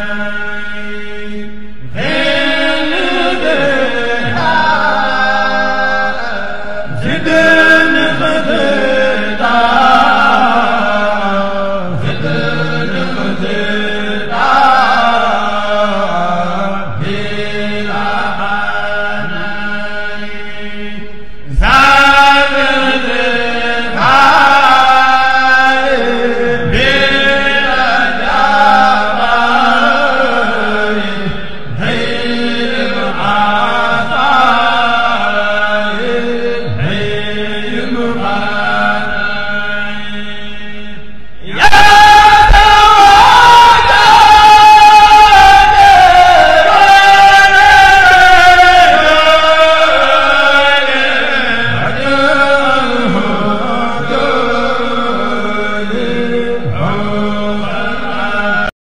Then the